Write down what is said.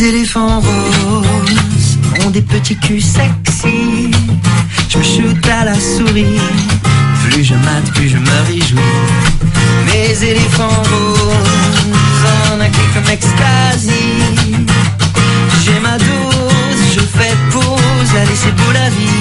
les éléphants roses ont des petits culs sexy. Je me shoot à la souris. Plus je mate, plus je me réjouis. Mes éléphants roses en un clic comme ecstasy. J'ai ma dose, je fais pause, allez c'est beau la vie.